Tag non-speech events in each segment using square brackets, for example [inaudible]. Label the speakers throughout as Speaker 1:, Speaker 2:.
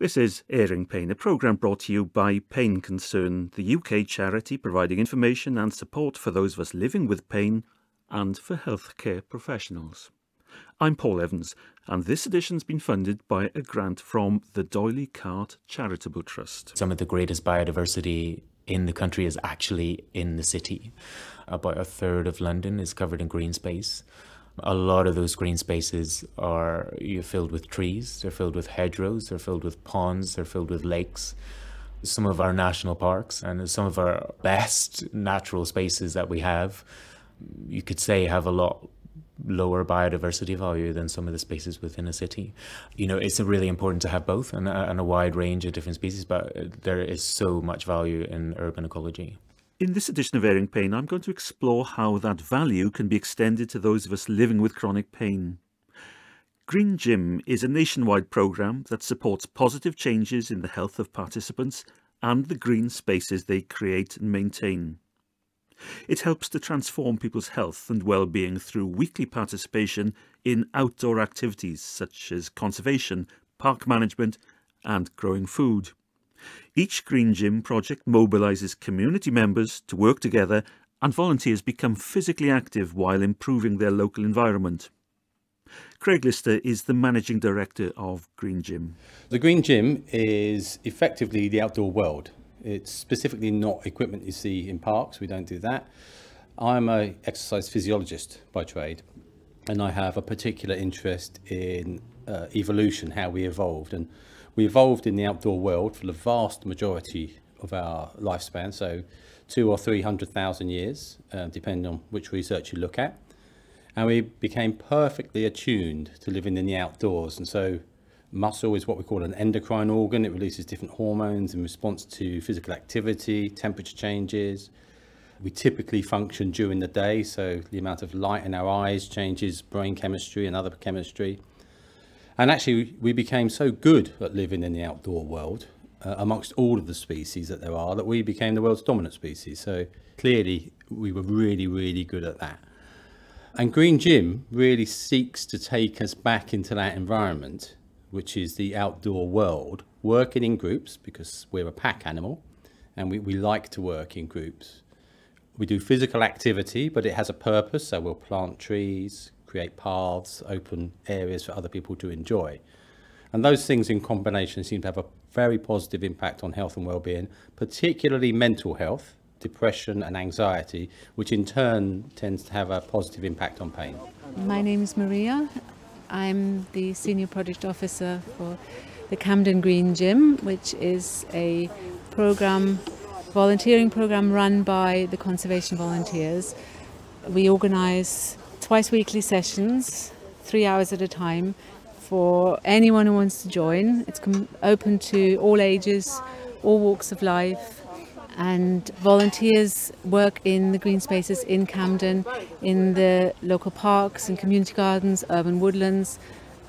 Speaker 1: This is Airing Pain, a programme brought to you by Pain Concern, the UK charity providing information and support for those of us living with pain and for healthcare professionals. I'm Paul Evans, and this edition's been funded by a grant from the D'Oyly Carte Charitable Trust.
Speaker 2: Some of the greatest biodiversity in the country is actually in the city. About a third of London is covered in green space. A lot of those green spaces are filled with trees, they're filled with hedgerows, they're filled with ponds, they're filled with lakes. Some of our national parks and some of our best natural spaces that we have, you could say, have a lot lower biodiversity value than some of the spaces within a city. You know, it's really important to have both and a, and a wide range of different species, but there is so much value in urban ecology.
Speaker 1: In this edition of Airing Pain, I'm going to explore how that value can be extended to those of us living with chronic pain. Green Gym is a nationwide programme that supports positive changes in the health of participants and the green spaces they create and maintain. It helps to transform people's health and well-being through weekly participation in outdoor activities such as conservation, park management and growing food. Each Green Gym project mobilises community members to work together and volunteers become physically active while improving their local environment. Craig Lister is the Managing Director of Green Gym.
Speaker 3: The Green Gym is effectively the outdoor world. It's specifically not equipment you see in parks, we don't do that. I'm a exercise physiologist by trade and I have a particular interest in uh, evolution, how we evolved. And we evolved in the outdoor world for the vast majority of our lifespan, so two or three hundred thousand years, uh, depending on which research you look at. And we became perfectly attuned to living in the outdoors. And so muscle is what we call an endocrine organ. It releases different hormones in response to physical activity, temperature changes. We typically function during the day, so the amount of light in our eyes changes brain chemistry and other chemistry. And actually, we became so good at living in the outdoor world, uh, amongst all of the species that there are, that we became the world's dominant species. So clearly, we were really, really good at that. And Green Gym really seeks to take us back into that environment, which is the outdoor world, working in groups because we're a pack animal and we, we like to work in groups. We do physical activity, but it has a purpose. So we'll plant trees, create paths, open areas for other people to enjoy. And those things in combination seem to have a very positive impact on health and well-being, particularly mental health, depression and anxiety, which in turn tends to have a positive impact on pain.
Speaker 4: My name is Maria. I'm the Senior Project Officer for the Camden Green Gym, which is a program, volunteering program run by the conservation volunteers. We organise twice weekly sessions, three hours at a time, for anyone who wants to join. It's open to all ages, all walks of life, and volunteers work in the green spaces in Camden, in the local parks and community gardens, urban woodlands,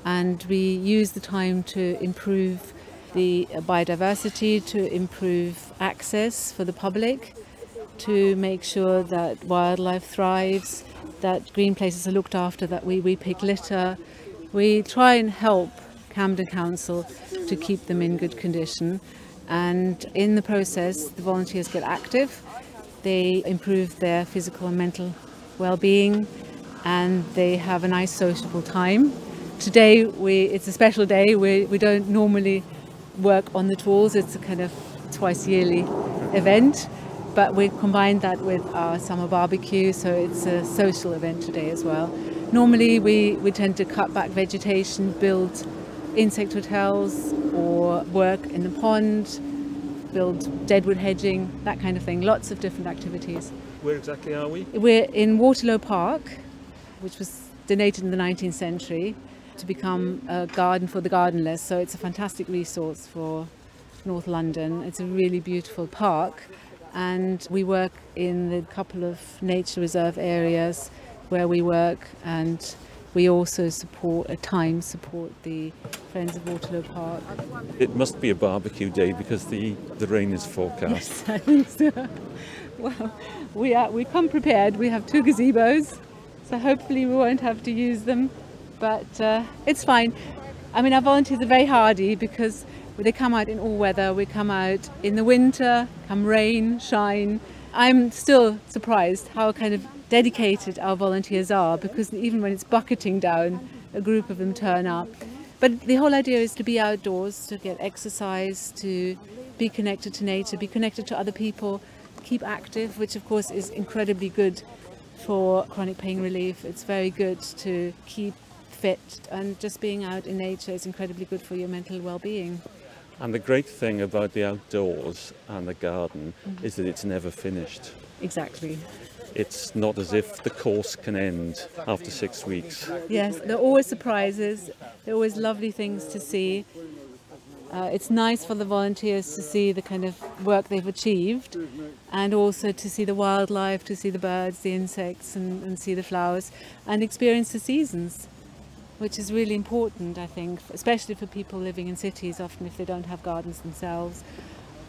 Speaker 4: and we use the time to improve the biodiversity, to improve access for the public, to make sure that wildlife thrives, that green places are looked after, that we, we pick litter. We try and help Camden Council to keep them in good condition. And in the process, the volunteers get active. They improve their physical and mental well-being and they have a nice sociable time. Today, we, it's a special day. We, we don't normally work on the tools. It's a kind of twice yearly event but we combined that with our summer barbecue, so it's a social event today as well. Normally we, we tend to cut back vegetation, build insect hotels or work in the pond, build deadwood hedging, that kind of thing, lots of different activities.
Speaker 1: Where exactly are we?
Speaker 4: We're in Waterlow Park, which was donated in the 19th century to become a garden for the gardenless, so it's a fantastic resource for North London. It's a really beautiful park and we work in the couple of nature reserve areas where we work and we also support at times support the Friends of Waterlow Park.
Speaker 1: It must be a barbecue day because the, the rain is forecast.
Speaker 4: Yes, [laughs] I think so. Well, we are we come prepared. We have two gazebos, so hopefully we won't have to use them. But uh, it's fine. I mean, our volunteers are very hardy because They come out in all weather. We come out in the winter, come rain, shine. I'm still surprised how kind of dedicated our volunteers are because even when it's bucketing down, a group of them turn up. But the whole idea is to be outdoors, to get exercise, to be connected to nature, be connected to other people, keep active, which of course is incredibly good for chronic pain relief. It's very good to keep fit and just being out in nature is incredibly good for your mental well-being.
Speaker 1: And the great thing about the outdoors and the garden mm-hmm. is that it's never finished.
Speaker 4: Exactly.
Speaker 1: It's not as if the course can end after six weeks.
Speaker 4: Yes, there are always surprises, there are always lovely things to see. Uh, it's nice for the volunteers to see the kind of work they've achieved and also to see the wildlife, to see the birds, the insects, and, and see the flowers and experience the seasons, which is really important, I think, especially for people living in cities, often if they don't have gardens themselves.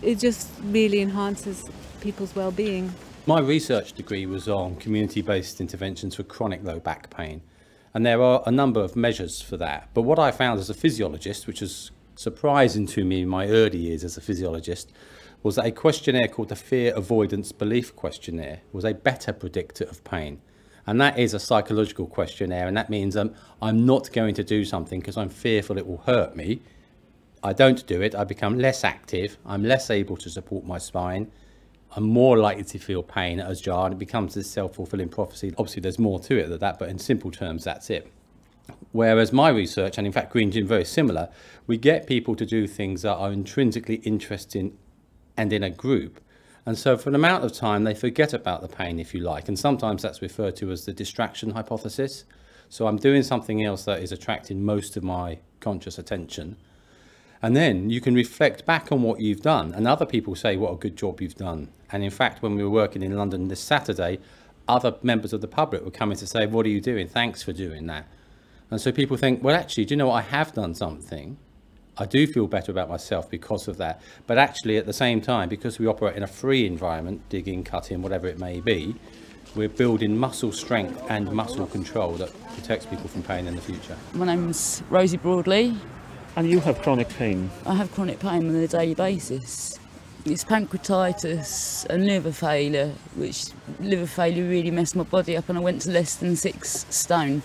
Speaker 4: It just really enhances people's well being.
Speaker 3: My research degree was on community based interventions for chronic low back pain. And there are a number of measures for that. But what I found as a physiologist, which was surprising to me in my early years as a physiologist was that a questionnaire called the Fear Avoidance Belief Questionnaire was a better predictor of pain. And that is a psychological questionnaire, and that means um, I'm not going to do something because I'm fearful it will hurt me. I don't do it, I become less active, I'm less able to support my spine, I'm more likely to feel pain as jar, and it becomes this self fulfilling prophecy. Obviously, there's more to it than that, but in simple terms, that's it. Whereas my research, and in fact Green Gym very similar, we get people to do things that are intrinsically interesting and in a group. And so for an amount of time, they forget about the pain, if you like. And sometimes that's referred to as the distraction hypothesis. So I'm doing something else that is attracting most of my conscious attention. And then you can reflect back on what you've done. And other people say, what a good job you've done. And in fact, when we were working in London this Saturday, other members of the public were coming to say, what are you doing? Thanks for doing that. And so people think, well, actually, do you know what? I have done something. I do feel better about myself because of that. But actually, at the same time, because we operate in a free environment, digging, cutting, whatever it may be, we're building muscle strength and muscle control that protects people from pain in the future.
Speaker 5: My name's Rosie Broadley.
Speaker 1: And you have chronic pain?
Speaker 5: I have chronic pain on a daily basis. It's pancreatitis and liver failure, which liver failure really messed my body up, and I went to less than six stone.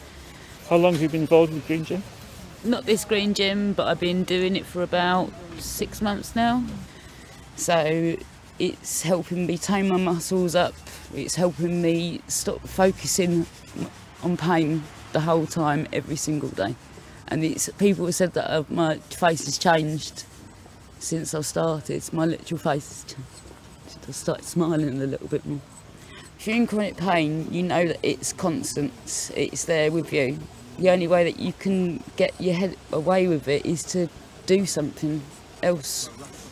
Speaker 1: How long have you been involved with Green Gym?
Speaker 5: Not this Green Gym, but I've been doing it for about six months now. So it's helping me tone my muscles up. It's helping me stop focusing on pain the whole time, every single day. And it's people have said that uh, my face has changed since I started. My literal face has changed. I started smiling a little bit more. If you're in chronic pain, you know that it's constant. It's there with you the only way that you can get your head away with it is to do something else,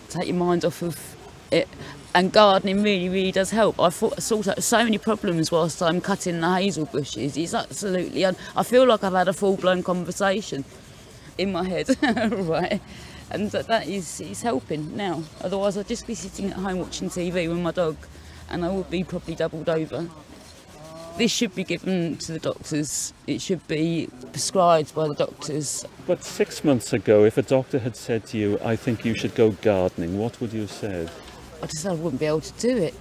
Speaker 5: take your mind off of it. And gardening really, really does help. I thought I sorted out so many problems whilst I'm cutting the hazel bushes. It's absolutely, un- I feel like I've had a full blown conversation in my head, [laughs] right? And that, that is, is helping now. Otherwise, I'd just be sitting at home watching TV with my dog, and I would be probably doubled over this should be given to the doctors. It should be prescribed by the doctors.
Speaker 1: But six months ago, if a doctor had said to you, I think you should go gardening, what would you have said?
Speaker 5: I just said I wouldn't be able to do it.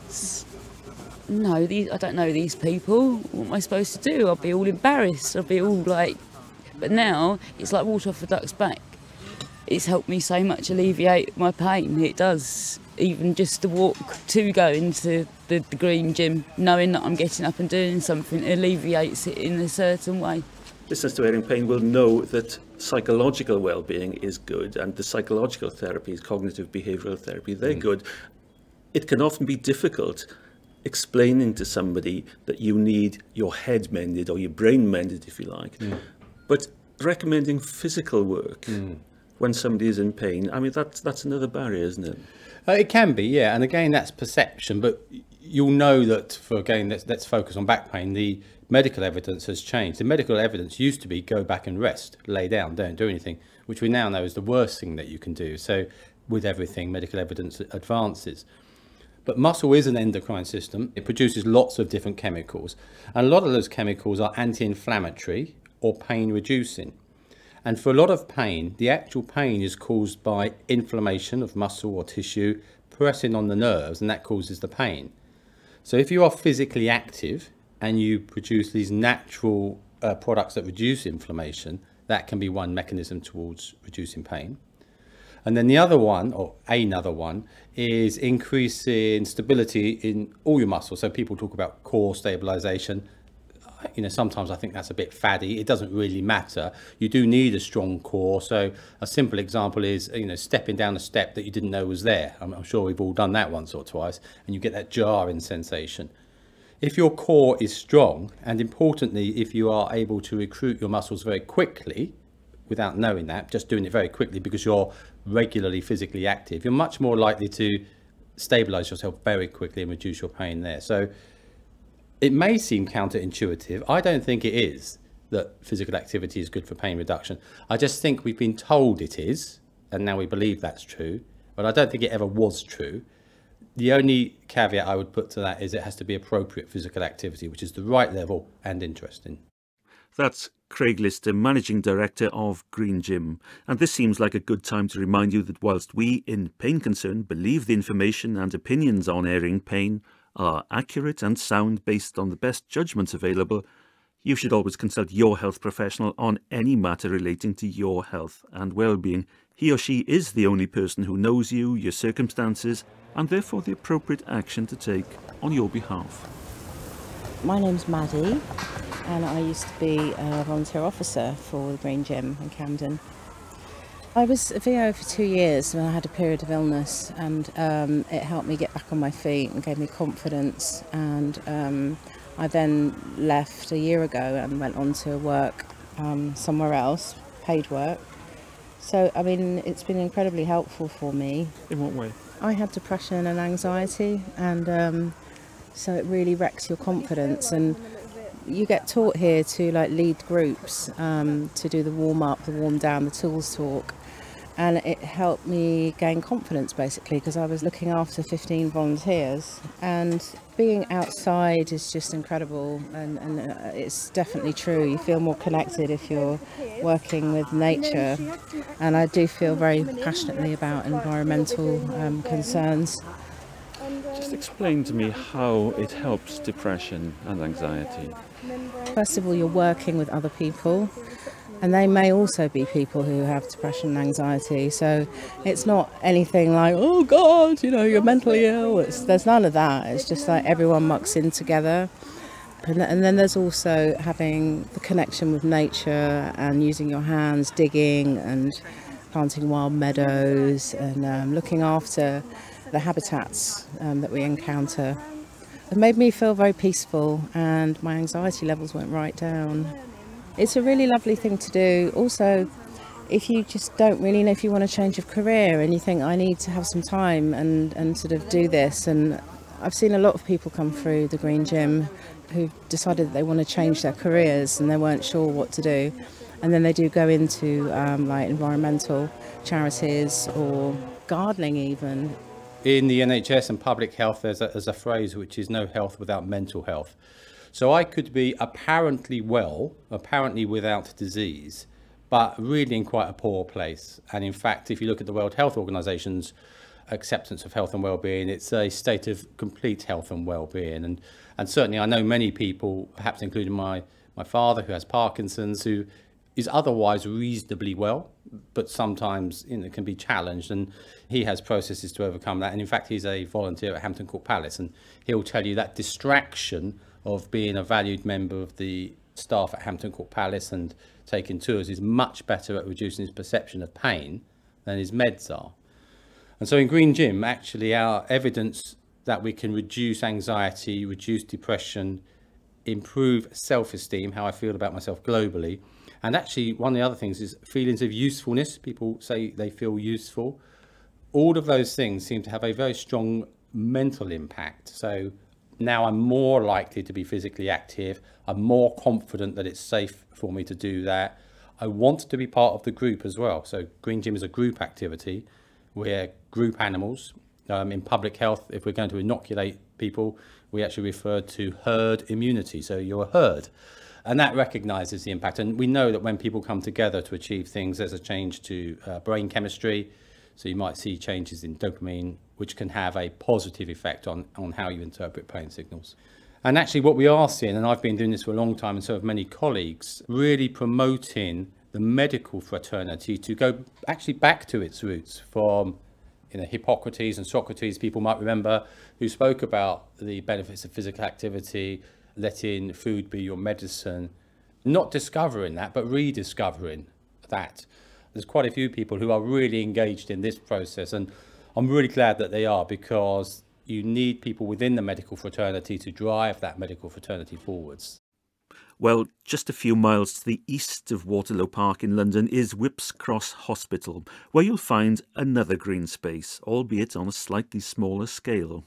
Speaker 5: No, these, I don't know these people. What am I supposed to do? I'll be all embarrassed. I'll be all like. But now it's like water off a duck's back. It's helped me so much alleviate my pain. It does even just to walk to go into the, the green gym, knowing that I'm getting up and doing something alleviates it in a certain way.
Speaker 1: Listeners to Airing Pain will know that psychological well-being is good and the psychological therapies, cognitive behavioural therapy, they're mm. good. It can often be difficult explaining to somebody that you need your head mended or your brain mended, if you like. Mm. But recommending physical work mm. when somebody is in pain, I mean, that's, that's another barrier, isn't it?
Speaker 3: Uh, it can be, yeah. And again, that's perception. But you'll know that for again, let's, let's focus on back pain. The medical evidence has changed. The medical evidence used to be go back and rest, lay down, don't do anything, which we now know is the worst thing that you can do. So with everything, medical evidence advances. But muscle is an endocrine system. It produces lots of different chemicals. And a lot of those chemicals are anti-inflammatory or pain reducing. And for a lot of pain, the actual pain is caused by inflammation of muscle or tissue pressing on the nerves, and that causes the pain. So if you are physically active and you produce these natural uh, products that reduce inflammation, that can be one mechanism towards reducing pain. And then the other one, or another one, is increasing stability in all your muscles. So people talk about core stabilization. You know, sometimes I think that's a bit faddy. It doesn't really matter. You do need a strong core. So a simple example is, you know, stepping down a step that you didn't know was there. I'm, I'm sure we've all done that once or twice, and you get that jarring sensation. If your core is strong, and importantly, if you are able to recruit your muscles very quickly, without knowing that, just doing it very quickly because you're regularly physically active, you're much more likely to stabilize yourself very quickly and reduce your pain there. So it may seem counterintuitive. I don't think it is that physical activity is good for pain reduction. I just think we've been told it is, and now we believe that's true, but I don't think it ever was true. The only caveat I would put to that is it has to be appropriate physical activity, which is the right level and interesting.
Speaker 1: That's Craig Lister, Managing Director of Green Gym. And this seems like a good time to remind you that whilst we in Pain Concern believe the information and opinions on airing pain are accurate and sound based on the best judgments available, you should always consult your health professional on any matter relating to your health and well-being. He or she is the only person who knows you, your circumstances, and therefore the appropriate action to take on your behalf.
Speaker 6: My name's Maddy and I used to be a volunteer officer for the Green Gym in Camden. I was a VO for two years when I had a period of illness and um, it helped me get back on my feet and gave me confidence and um, I then left a year ago and went on to work um, somewhere else, paid work. So, I mean, it's been incredibly helpful for me.
Speaker 1: In what way?
Speaker 6: I had depression and anxiety and um, so it really wrecks your confidence and you get taught here to like lead groups um, to do the warm up, the warm down, the tools talk, and it helped me gain confidence basically because I was looking after 15 volunteers. And being outside is just incredible and, and uh, it's definitely true. You feel more connected if you're working with nature. And I do feel very passionately about environmental um, concerns.
Speaker 1: Just explain to me how it helps depression and anxiety.
Speaker 6: First of all, you're working with other people, and they may also be people who have depression and anxiety. So it's not anything like, oh God, you know, you're mentally ill. It's, there's none of that. It's just like everyone mucks in together. And, and then there's also having the connection with nature and using your hands, digging and planting wild meadows and um, looking after the habitats um, that we encounter. It made me feel very peaceful and my anxiety levels went right down. It's a really lovely thing to do. Also, if you just don't really know if you want to change of career and you think I need to have some time and, and sort of do this and I've seen a lot of people come through the Green Gym who've decided that they want to change their careers and they weren't sure what to do and then they do go into um, like environmental charities or gardening even
Speaker 3: in the NHS and public health, there's a, there's a phrase which is no health without mental health. So I could be apparently well, apparently without disease, but really in quite a poor place. And in fact, if you look at the World Health Organization's acceptance of health and well-being, it's a state of complete health and well-being. And and certainly, I know many people, perhaps including my my father, who has Parkinson's, who is otherwise reasonably well, but sometimes you know, can be challenged. And he has processes to overcome that. And in fact, he's a volunteer at Hampton Court Palace, and he'll tell you that distraction of being a valued member of the staff at Hampton Court Palace and taking tours is much better at reducing his perception of pain than his meds are. And so in Green Gym, actually, our evidence that we can reduce anxiety, reduce depression, improve self-esteem, how I feel about myself globally, and actually, one of the other things is feelings of usefulness. People say they feel useful. All of those things seem to have a very strong mental impact. So now I'm more likely to be physically active. I'm more confident that it's safe for me to do that. I want to be part of the group as well. So Green Gym is a group activity. We're group animals. Um, in public health, if we're going to inoculate people, we actually refer to herd immunity. So you're a herd. And that recognises the impact. And we know that when people come together to achieve things, there's a change to uh, brain chemistry. So you might see changes in dopamine, which can have a positive effect on, on how you interpret pain signals. And actually, what we are seeing, and I've been doing this for a long time, and so have many colleagues, really promoting the medical fraternity to go actually back to its roots from you know, Hippocrates and Socrates, people might remember, who spoke about the benefits of physical activity, letting food be your medicine, not discovering that, but rediscovering that. There's quite a few people who are really engaged in this process, and I'm really glad that they are because you need people within the medical fraternity to drive that medical fraternity forwards.
Speaker 1: Well, just a few miles to the east of Waterlow Park in London is Whipps Cross Hospital, where you'll find another green space, albeit on a slightly smaller scale.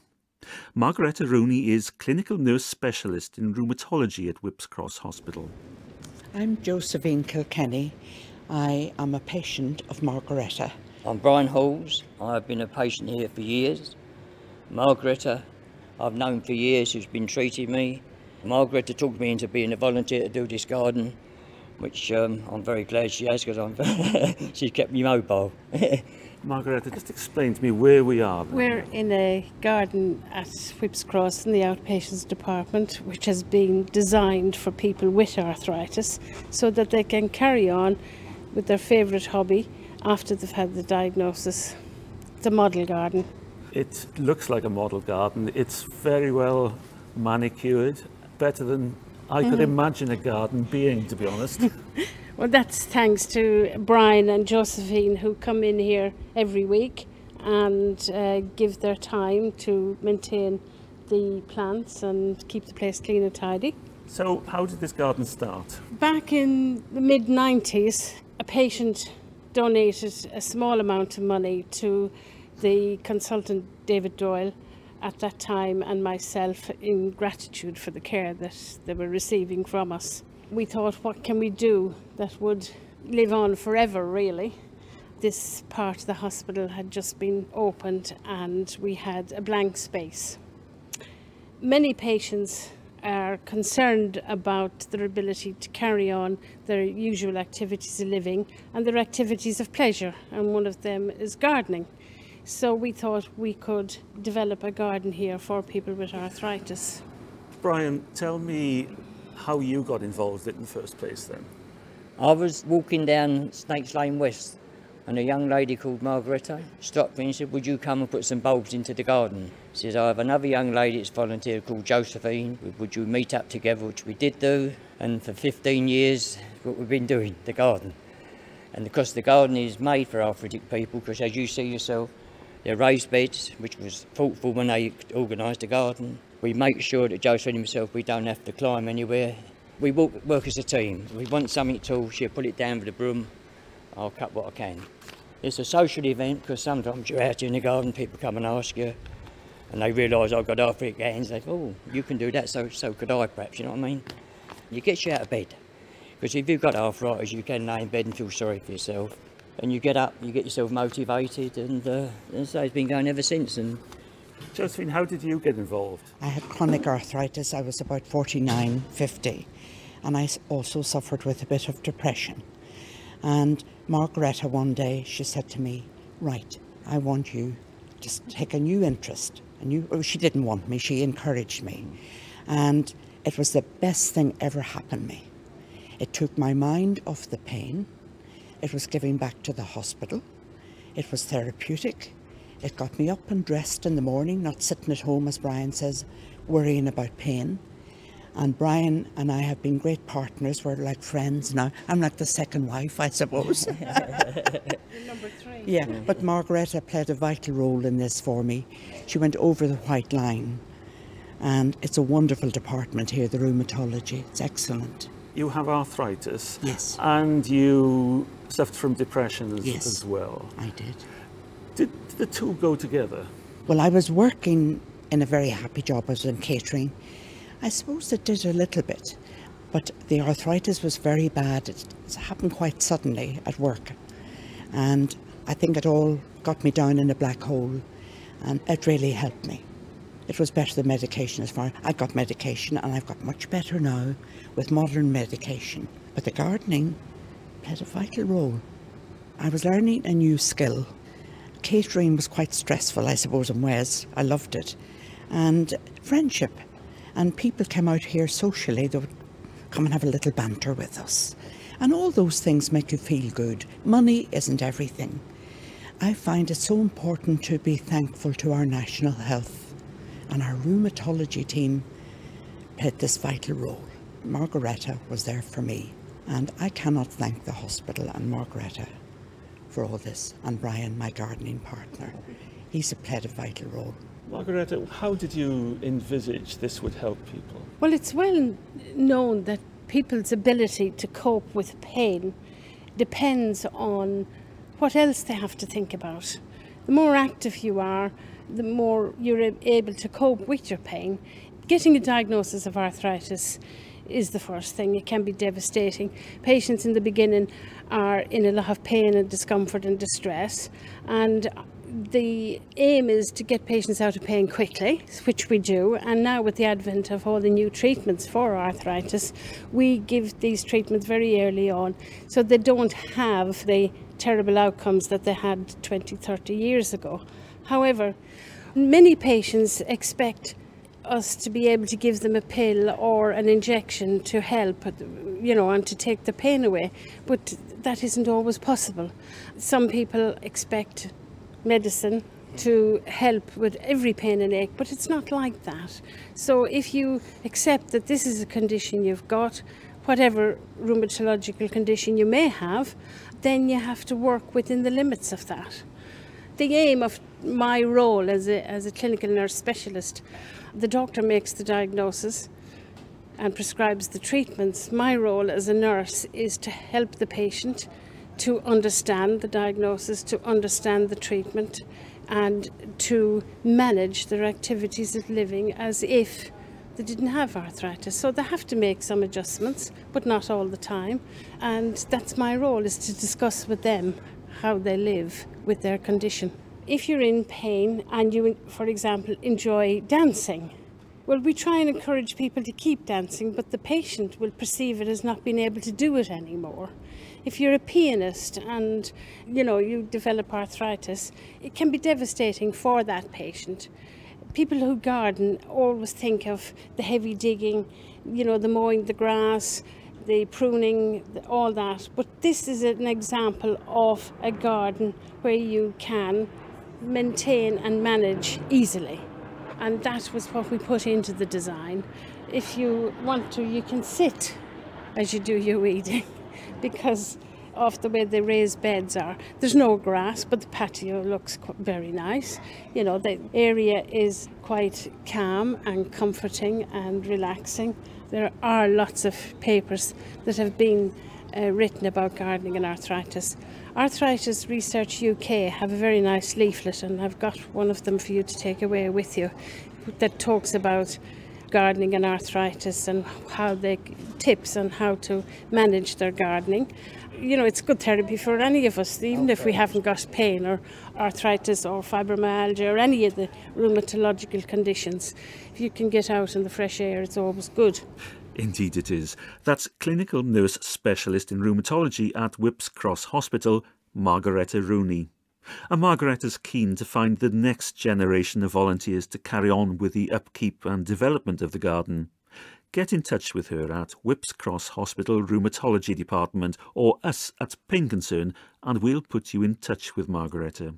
Speaker 1: Margaretta Rooney is clinical nurse specialist in rheumatology at Whipps Cross Hospital.
Speaker 7: I'm Josephine Kilkenny. I am a patient of Margaretta.
Speaker 8: I'm Brian Halls. I've been a patient here for years. Margaretta, I've known for years who's been treating me. Margaretta took me into being a volunteer to do this garden, which um, I'm very glad she has because [laughs] she's kept me mobile. [laughs]
Speaker 1: Margaretta, just explain to me where we are.
Speaker 9: We're in a garden at Whipps Cross in the outpatients department, which has been designed for people with arthritis so that they can carry on with their favourite hobby after they've had the diagnosis. It's a model garden.
Speaker 1: It looks like a model garden. It's very well manicured, better than I could mm. imagine a garden being, to be honest. [laughs] [laughs]
Speaker 9: well, that's thanks to Brian and Josephine who come in here every week and uh, give their time to maintain the plants and keep the place clean and tidy.
Speaker 1: So, how did this garden start?
Speaker 9: Back in the mid 90s, a patient donated a small amount of money to the consultant David Doyle at that time and myself in gratitude for the care that they were receiving from us. We thought, what can we do that would live on forever, really? This part of the hospital had just been opened and we had a blank space. Many patients are concerned about their ability to carry on their usual activities of living and their activities of pleasure, and one of them is gardening. So we thought we could develop a garden here for people with arthritis.
Speaker 1: Brian, tell me how you got involved in the first place then.
Speaker 8: I was walking down Snakes Lane West and a young lady called Margaretta stopped me and said, would you come and put some bulbs into the garden? She says, I have another young lady that's volunteered called Josephine. Would you meet up together? Which we did do. And for 15 years, what we've been doing, the garden. And of course, the garden is made for arthritic people because as you see yourself, they're raised beds, which was thoughtful when they organised the garden. We make sure that Josephine himself, we don't have to climb anywhere. We work, work as a team. If we want something tall, she'll put it down with a broom I'll cut what I can. It's a social event because sometimes you're out in the garden, people come and ask you, and they realise I've got arthritic hands. They go, oh, you can do that, so so could I, perhaps. You know what I mean? It gets you out of bed because if you've got arthritis, you can lay in bed and feel sorry for yourself. And you get up, you get yourself motivated, and, uh, and so it's been going ever since. And
Speaker 1: Josephine, how did you get involved?
Speaker 7: I had chronic arthritis. I was about 49, 50, and I also suffered with a bit of depression. And Margaretta one day, she said to me, right, I want you to take a new interest. And you, oh, she didn't want me, she encouraged me. And it was the best thing ever happened me. It took my mind off the pain. It was giving back to the hospital. It was therapeutic. It got me up and dressed in the morning, not sitting at home, as Brian says, worrying about pain. And Brian and I have been great partners. We're like friends now. I'm like the second wife, I suppose. [laughs]
Speaker 9: Number three.
Speaker 7: Yeah, but Margaretta played a vital role in this for me. She went over the white line. And it's a wonderful department here, the rheumatology. It's excellent.
Speaker 1: You have arthritis.
Speaker 7: Yes.
Speaker 1: And you suffered from depression as,
Speaker 7: yes,
Speaker 1: as well.
Speaker 7: I did.
Speaker 1: Did the two go together?
Speaker 7: Well, I was working in a very happy job. I was in catering I suppose it did a little bit, but the arthritis was very bad. It, happened quite suddenly at work, and I think it all got me down in a black hole, and it really helped me. it was better than medication as far I got medication and I've got much better now with modern medication. But the gardening played a vital role. I was learning a new skill. Catering was quite stressful, I suppose, in Wales. I loved it. And friendship. And people came out here socially. They would come and have a little banter with us. And all those things make you feel good. Money isn't everything. I find it so important to be thankful to our national health. And our rheumatology team played this vital role. Margaretta was there for me. And I cannot thank the hospital and Margaretta for all this, and Brian, my gardening partner. He's played a vital role.
Speaker 1: Margaretta, how did you envisage this would help people?
Speaker 9: Well, it's well known that people's ability to cope with pain depends on what else they have to think about. The more active you are, the more you're able to cope with your pain. Getting a diagnosis of arthritis is the first thing. It can be devastating. Patients in the beginning are in a lot of pain and discomfort and distress, and the aim is to get patients out of pain quickly, which we do. And now, with the advent of all the new treatments for arthritis, we give these treatments very early on so they don't have the terrible outcomes that they had 20, 30 years ago. However, many patients expect us to be able to give them a pill or an injection to help, you know, and to take the pain away. But that isn't always possible. Some people expect medicine to help with every pain and ache, but it's not like that. So if you accept that this is a condition you've got, whatever rheumatological condition you may have, then you have to work within the limits of that. The aim of my role as a, as a clinical nurse specialist the doctor makes the diagnosis and prescribes the treatments. My role as a nurse is to help the patient to understand the diagnosis, to understand the treatment, and to manage their activities of living as if they didn't have arthritis. So they have to make some adjustments, but not all the time. And that's my role is to discuss with them how they live with their condition if you're in pain and you, for example, enjoy dancing, well, we try and encourage people to keep dancing, but the patient will perceive it as not being able to do it anymore. If you're a pianist and you know you develop arthritis, it can be devastating for that patient. People who garden always think of the heavy digging, you know, the mowing the grass, the pruning, all that. But this is an example of a garden where you can maintain and manage easily. And that was what we put into the design. If you want to, you can sit as you do your weeding [laughs] because of the way the raised beds are. There's no grass, but the patio looks very nice. You know, the area is quite calm and comforting and relaxing. There are lots of papers that have been uh, written about gardening and arthritis. Arthritis Research UK have a very nice leaflet, and I've got one of them for you to take away with you that talks about gardening and arthritis and how they tips on how to manage their gardening. You know, it's good therapy for any of us, even okay. if we haven't got pain or arthritis or fibromyalgia or any of the rheumatological conditions. If you can get out in the fresh air, it's always good.
Speaker 1: Indeed it is. That's clinical nurse specialist in rheumatology at Whipps Cross Hospital, Margaretta Rooney. And Margaretta's keen to find the next generation of volunteers to carry on with the upkeep and development of the garden. Get in touch with her at Whipps Cross Hospital Rheumatology Department or us at Pain Concern and we'll put you in touch with Margaretta.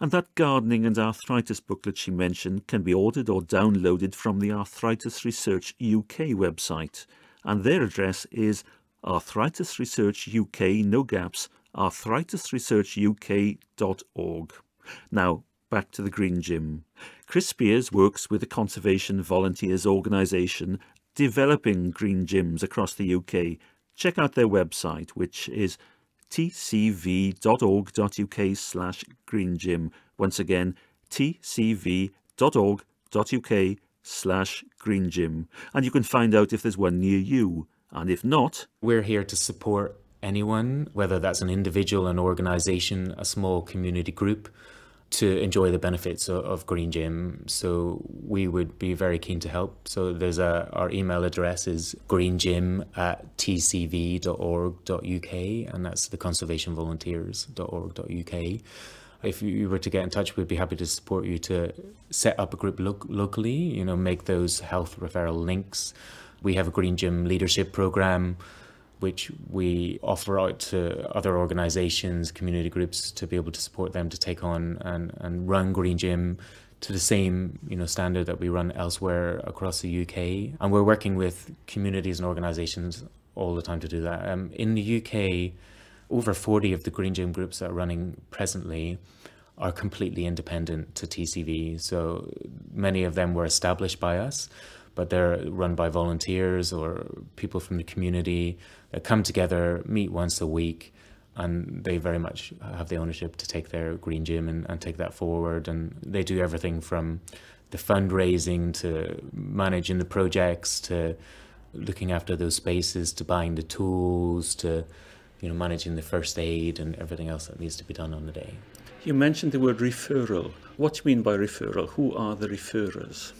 Speaker 1: And that gardening and arthritis booklet she mentioned can be ordered or downloaded from the Arthritis Research UK website. And their address is Arthritis Research UK, no gaps, arthritisresearchuk.org. Now, back to the Green Gym. Chris Speirs works with the Conservation Volunteers organisation developing green gyms across the UK. Check out their website, which is tcv.org.uk slash greengym. Once again, tcv.org.uk slash greengym. And you can find out if there's one near you. And if not...
Speaker 2: We're here to support anyone, whether that's an individual, an organisation, a small community group, to enjoy the benefits of, of, Green Gym. So we would be very keen to help. So there's a our email address is greengym at tcv.org.uk and that's the conservationvolunteers.org.uk. If you were to get in touch, we'd be happy to support you to set up a group lo- locally, you know, make those health referral links. We have a Green Gym leadership program which we offer out to other organisations, community groups to be able to support them to take on and, and run Green Gym to the same you know standard that we run elsewhere across the UK. And we're working with communities and organisations all the time to do that. Um, in the UK, over 40 of the Green Gym groups that are running presently are completely independent to TCV. So many of them were established by us but they're run by volunteers or people from the community that come together, meet once a week, and they very much have the ownership to take their green gym and, and take that forward. And they do everything from the fundraising to managing the projects to looking after those spaces to buying the tools to you know managing the first aid and everything else that needs to be done on the day.
Speaker 1: You mentioned the word referral. What do you mean by referral? Who are the referrers?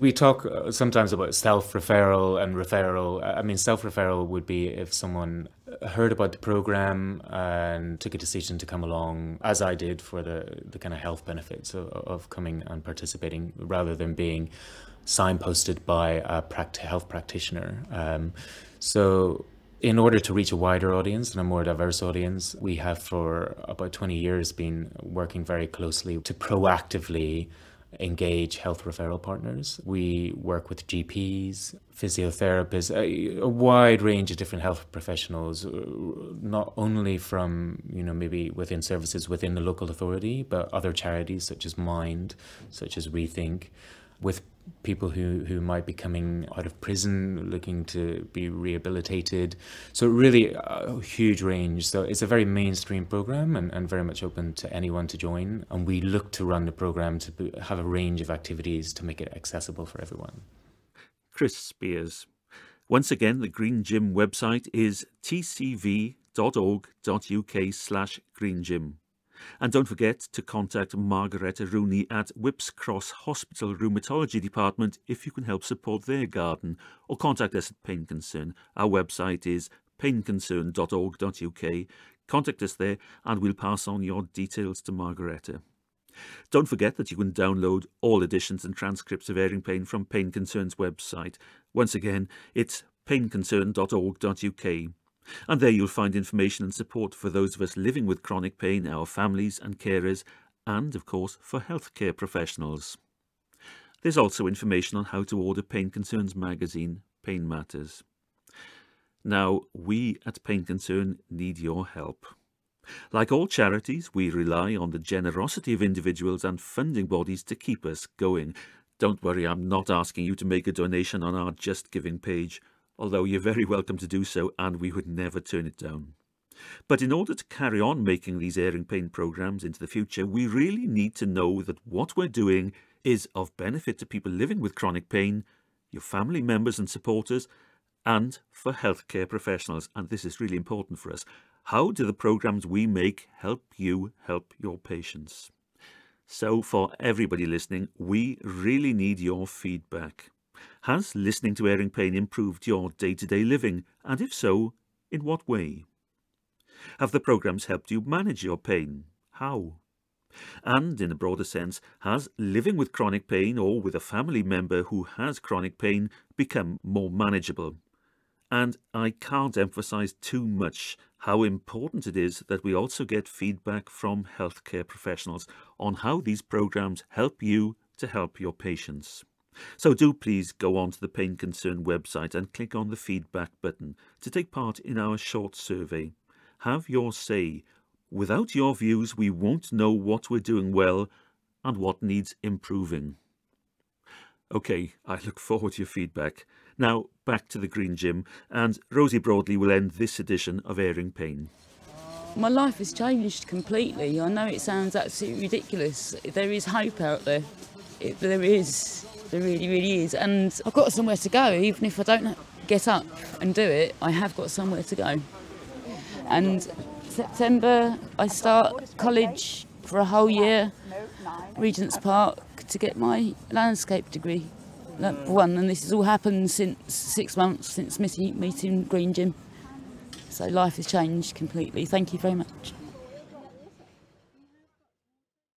Speaker 2: We talk uh, sometimes about self referral and referral. I mean, self referral would be if someone heard about the program and took a decision to come along, as I did for the, the kind of health benefits of, of coming and participating, rather than being signposted by a health practitioner. Um, so, in order to reach a wider audience and a more diverse audience, we have for about 20 years been working very closely to proactively engage health referral partners. We work with GPs, physiotherapists, a, a, wide range of different health professionals, uh, not only from, you know, maybe within services within the local authority, but other charities such as Mind, such as Rethink, with people who, who might be coming out of prison looking to be rehabilitated. So really a huge range. So it's a very mainstream program and, and very much open to anyone to join. And we look to run the program to have a range of activities to make it accessible for everyone.
Speaker 1: Chris Speirs. Once again, the Green Gym website is tcv.org.uk slash greengym. And don't forget to contact Margaretta Rooney at Whipps Cross Hospital Rheumatology Department if you can help support their garden, or contact us at Pain Concern. Our website is painconcern.org.uk. Contact us there and we'll pass on your details to Margaretta. Don't forget that you can download all editions and transcripts of Airing Pain from Pain Concern's website. Once again, it's painconcern.org.uk. And there you'll find information and support for those of us living with chronic pain, our families and carers, and, of course, for healthcare professionals. There's also information on how to order Pain Concerns magazine, Pain Matters. Now, we at Pain Concern need your help. Like all charities, we rely on the generosity of individuals and funding bodies to keep us going. Don't worry, I'm not asking you to make a donation on our Just Giving page although you're very welcome to do so and we would never turn it down. But in order to carry on making these airing pain programs into the future, we really need to know that what we're doing is of benefit to people living with chronic pain, your family members and supporters, and for healthcare professionals. And this is really important for us. How do the programs we make help you help your patients? So for everybody listening, we really need your feedback. Has listening to Airing Pain improved your day to day living, and if so, in what way? Have the programmes helped you manage your pain? How? And, in a broader sense, has living with chronic pain or with a family member who has chronic pain become more manageable? And I can't emphasise too much how important it is that we also get feedback from healthcare professionals on how these programmes help you to help your patients. So do please go on to the Pain Concern website and click on the feedback button to take part in our short survey. Have your say. Without your views, we won't know what we're doing well and what needs improving. OK, I look forward to your feedback. Now, back to the Green Gym, and Rosie Broadley will end this edition of Airing Pain.
Speaker 5: My life has changed completely. I know it sounds absolutely ridiculous. There is hope out there. It, there is. There really, really is. And I've got somewhere to go. Even if I don't get up and do it, I have got somewhere to go. And September, I start college for a whole year, Regent's Park, to get my landscape degree. One, and this has all happened since six months since meeting, meeting Green Gym. So life has changed completely. Thank you very much.